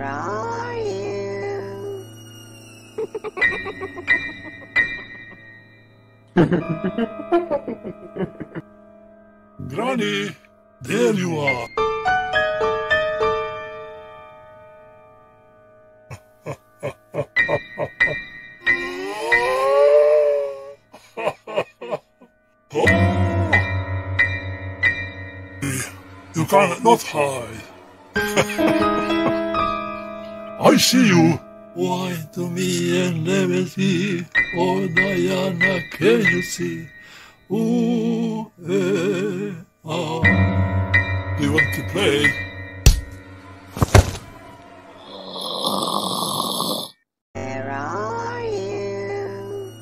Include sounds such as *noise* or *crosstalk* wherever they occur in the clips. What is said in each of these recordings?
Where are you? *laughs* Granny, there you are. *laughs* You cannot hide. *laughs* I see you. Why to me and never see? Oh Diana, can you see? Ooh, eh, ah. Do you want to play? Where are you?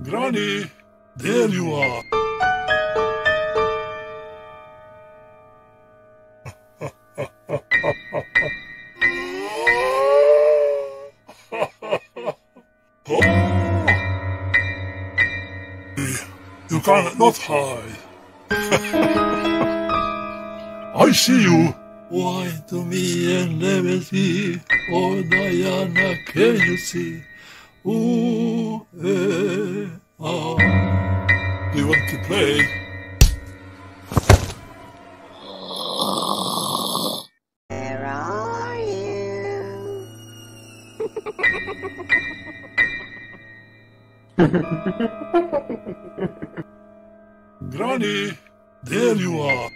*laughs* Granny, there you are. You cannot not hide. I see you. Why to me and never see? Oh Diana, can you see? Ooh, eh, ah. Do you want to play? Where are you? *laughs* Granny, there you are.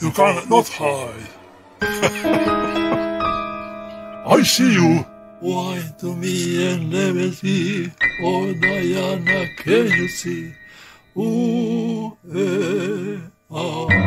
You cannot hide. *laughs* I see you. Why to me and see? Oh Diana, can you see? Ooh, eh, ah.